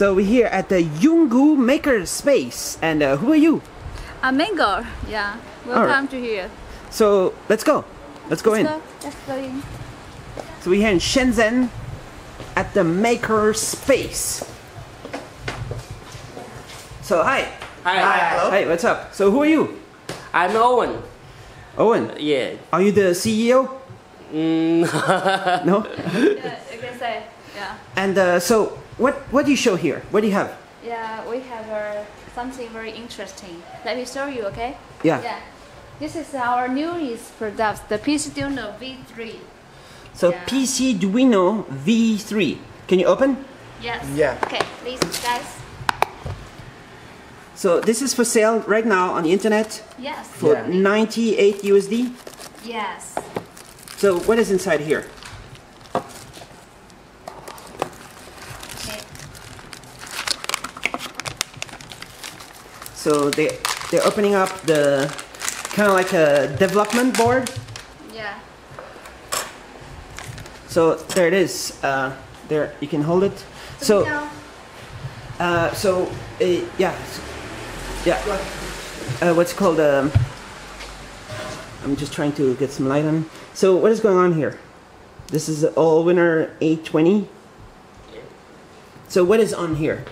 So we're here at the Yungu Maker Space, and uh, who are you? A mango. Yeah. Welcome to here. So let's go. Let's go in. Let's go. Let's go in. So we're here in Shenzhen at the Maker Space. So hi. Hi. Hi, Hey, what's up? So who are you? I'm Owen. Owen. Yeah. Are you the CEO? Mm, No. Yeah, you can say. Yeah. And uh, so what what do you show here? What do you have? Yeah, we have uh, something very interesting. Let me show you, okay? Yeah. Yeah. This is our newest product, the pcDuino V3. So Yeah. PC Duino V3. Can you open? Yes. Yeah. Okay, please, guys. So this is for sale right now on the internet Yes. for Yeah. 98 USD. Yes. So what is inside here? So they they're opening up the kind of like a development board. Yeah. So there it is. Uh, there you can hold it. So uh, so uh, yeah yeah. Uh, what's called? Um, I'm just trying to get some light on. So what is going on here? This is Allwinner A20. So what is on here?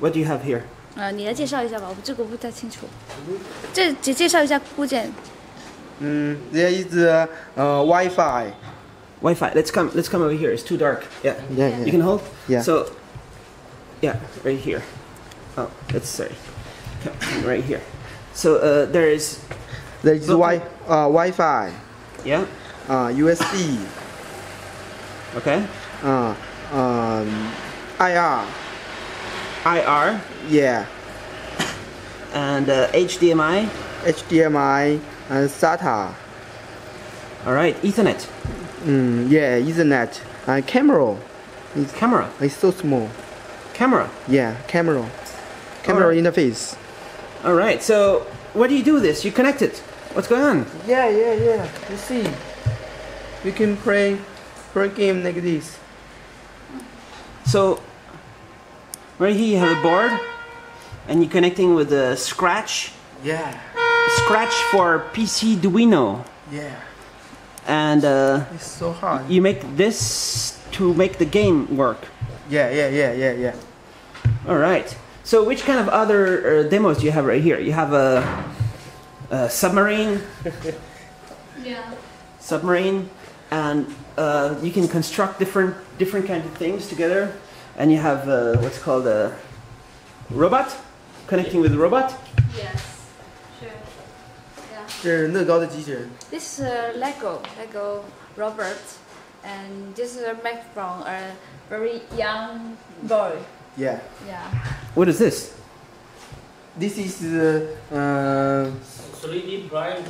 What do you have here? 呃，你来介绍一下吧，我这个我不太清楚。这介介绍一下部件。Mm, there is uh, uh, Wi-Fi. Wi-Fi. Let's come. Let's come over here. It's too dark. Yeah. Yeah, Yeah. You can hold. Yeah. So, yeah, right here. Oh, that's sorry. Come Right here. So uh, there is. There is wi- uh, Wi-Fi, Yeah. uh, USB, Okay. uh, um, IR. IR Yeah. and uh, HDMI. HDMI and SATA. All right. Ethernet. Mm, yeah, Ethernet and camera. It's, Camera. it's so small. Camera. Yeah, camera. Camera interface. All right. So what do you do with this? You connect it. What's going on? Yeah, yeah, yeah. You see, you can play play game like this. So right here you have a board, and you're connecting with the Scratch. Yeah, Scratch for PC Duino, yeah. and uh, It's so hard. you make this to make the game work. Yeah, yeah, yeah, yeah, yeah. All right. So which kind of other uh, demos do you have right here? You have a, a submarine, Yeah. submarine, and uh, you can construct different different kinds of things together and you have uh, what's called a robot connecting with the robot. Yes, sure. Yeah. 这是乐高的机器人。This is a Lego Lego robot, and this is made from a very young boy. Yeah. Yeah. What is this? This is the uh, 3D print.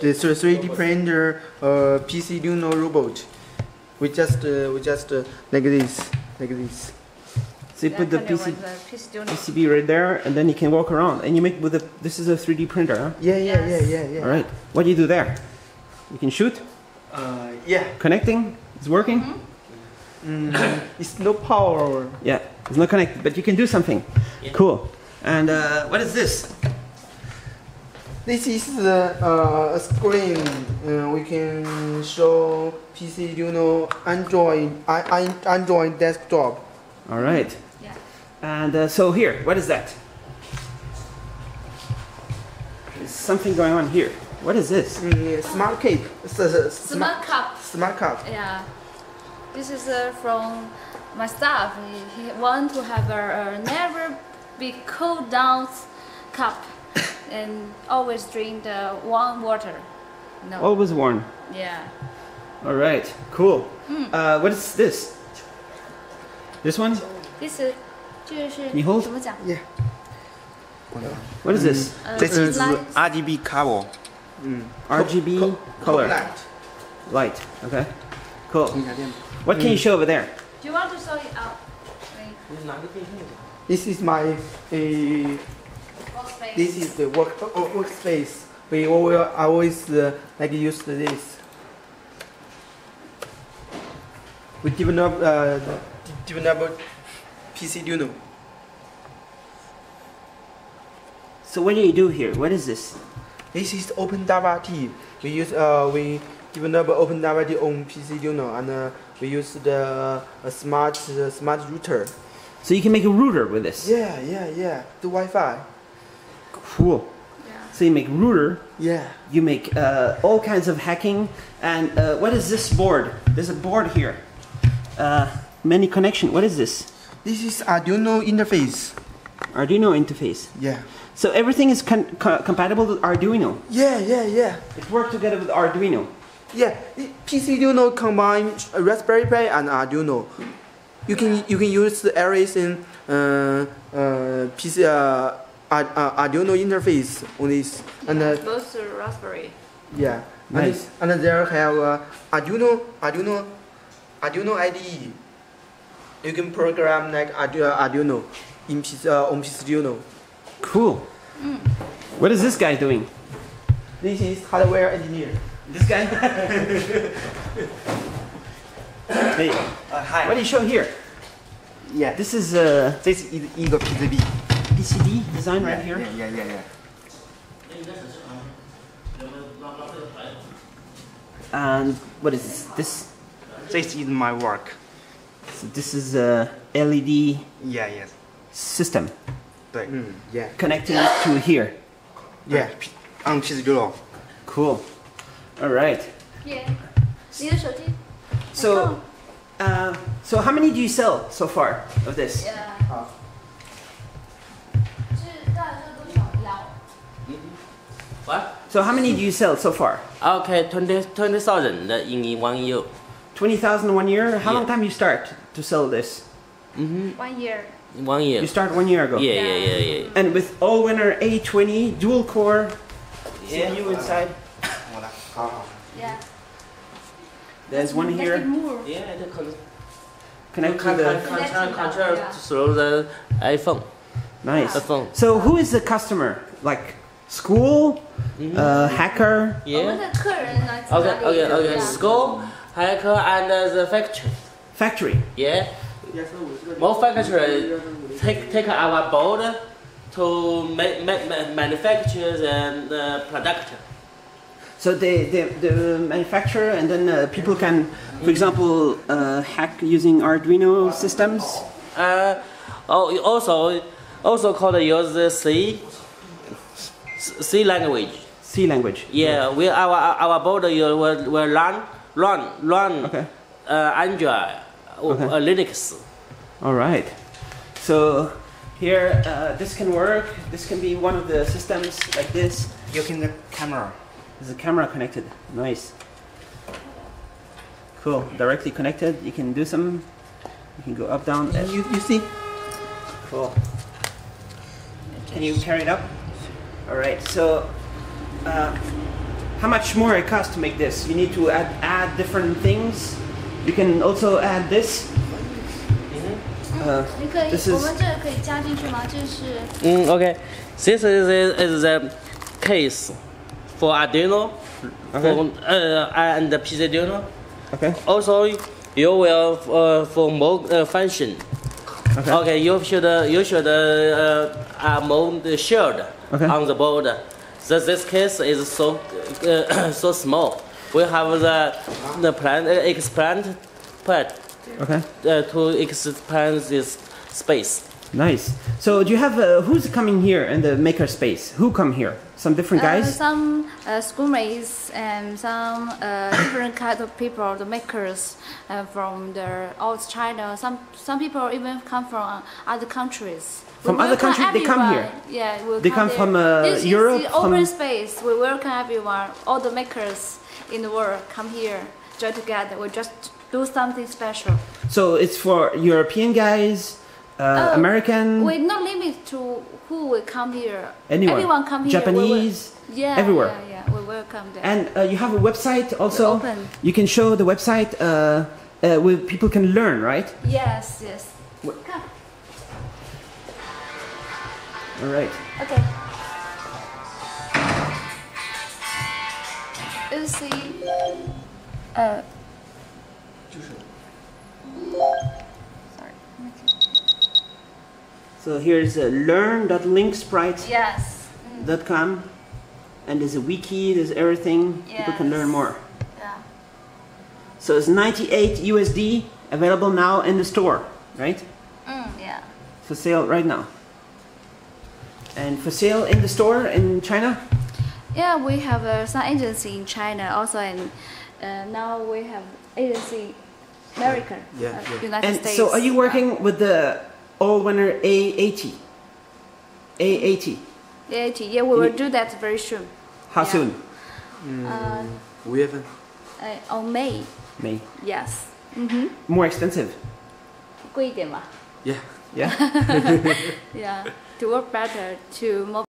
The 3D printer uh, PC Duino robot. We just uh, we just uh, like this like this. So you put the kind of PC, like the pcDuino. PCB right there, and then you can walk around. And you make with the. This is a 3D printer, huh? Yeah, yeah, Yes. yeah, yeah, yeah. All right. What do you do there? You can shoot. Uh, yeah. Connecting. It's working. Mm, it's no power. Yeah, it's not connected, but you can do something. Yeah. Cool. And uh, what is this? This is the uh, a screen. Uh, we can show PC Duino Android I, I, Android desktop. All right. Yeah. And uh, so here, what is that? There's something going on here. What is this? Mm, yeah, smart cape. It's a, a Smart cup. smart cup. Yeah. This is uh, from my staff. He, he want to have a, a never be cooled down cup and always drink the warm water. No. Always worn. Yeah. All right. Cool. Uh, what is this? This one? This is 这个是 You hold? 怎么讲？ Yeah. What is this? 呃 This is light RGB cable. Mm. RGB Co- color Light. light. Okay. Cool. 听一下电脑 What can you show over there? Do you want to show it out? Wait, This is my uh, workspace. this is the work uh, workspace. We always always uh, like use this. We develop uh, develop PCDuino. So what do you do here? What is this? This is OpenWrt. We use uh we develop OpenWrt on PCDuino and uh, we use the uh, smart uh, smart router. So you can make a router with this. Yeah, yeah, yeah. The Wi-Fi. Cool. Yeah. So you make router. Yeah. You make uh, all kinds of hacking. And uh, what is this board? There's a board here. Uh, many connection. What is this? This is Arduino interface. Arduino interface. Yeah. So everything is con- co- compatible with Arduino. Yeah, yeah, yeah. It works together with Arduino. Yeah, i- PCDuino combine Raspberry Pi and Arduino. You can you can use the arrays in uh, uh, PC uh, Arduino interface on this and uh, Both raspberry. yeah. Nice. And, and there have uh, Arduino Arduino Arduino IDE. You can program like Ardu- Arduino in PC, uh, on PCDuino. Cool. What is this guy doing? This is hardware engineer. This guy? hey, Uh, hi. what do you show here? Yeah. This is uh, This is 一个 PCB design right here. Yeah, yeah, yeah, yeah. And what is this? this? This is my work. So this is a LED yeah, yes. system. Mm, yeah. Connecting to here. Yeah, on this glow. Cool. All right. Yeah. So, uh, so how many do you sell so far of this? Yeah. Uh, So how many do you sell so far? Okay, 20,000 20, in one year. 20,000 one year? How yeah. long time you start to sell this? Mm -hmm. One year. One year. You start one year ago? Yeah, yeah, yeah, yeah. yeah. And with Allwinner A20, dual core, yeah. you inside. Yeah. There's one here. Yeah, the connect to the control, to through the iPhone. Nice. iPhone. So who is the customer? Like school, uh, hacker? 我们 Yeah. 的客人来自 Okay, 哪里 okay, okay. Yeah. School, hacker, and uh, the factory. Factory. Yeah. More factory take take our board to make, make, ma- manufacture the uh, product. So they, they, they manufacture and then uh, people can, for example, uh, hack using Arduino systems. Uh, oh, you also also called use the C C language. C language. Yeah, we our our border you will, will run run run Okay. uh, Android or Okay. uh, Linux. All right. So here, uh, this can work. This can be one of the systems like this. You can the camera. There's a camera connected. Nice. Cool. Directly connected. You can do some. You can go up, down. Uh, You, you see? Cool. Can you carry it up? All right, so uh, how much more it costs to make this? You need to add, add different things. You can also add this. Mm-hmm. Uh, this is. Uh, okay, this is, is the case for Arduino okay. for, uh, and PC Arduino. Okay. Also, you will uh, for more uh, function. Okay. okay. You should uh, you should uh, uh, uh more shared. Okay. on the board. So this case is so uh, so small. We have the the plan uh, expand part Okay. uh, to expand this space. Nice. So do you have uh, who's coming here in the maker space? Who come here? Some different Uh, guys. some uh, schoolmates and some uh, different kind of people, the makers uh, from the old China. Some some people even come from other countries. We From other welcome countries, they come here? Yeah, we They come there. from, uh, this Europe, is the open from- space. We welcome everyone. All the makers in the world come here, join together. We just do something special. So it's for European guys, uh, Uh, American, We're not limited to who will come here. anyone, Everyone come here. We will- Japanese, yeah, everywhere. Yeah, yeah, we welcome them. and uh, you have a website also. open. You can show the website uh, uh, where people can learn, right? Yes, yes. Wh- Come. All right. Okay. You see, uh, So here's uh, learn.linksprite.com, Yes. and there's a wiki. There's everything. People can learn more. Yeah. So it's 98 USD available now in the store, right? Mm, yeah. For sale right now. And for sale in the store in China? Yeah, we have uh, some agency in China also, and uh, now we have agency America, Yeah, uh, yeah. United And States. so are you working with the Allwinner A80. A80. A80. Yeah, we will do that very soon. How yeah. soon? Mm, uh, we have. Uh, on May. May. Yes. Mm -hmm. More expensive. Yeah. Yeah. yeah. To work better, to more.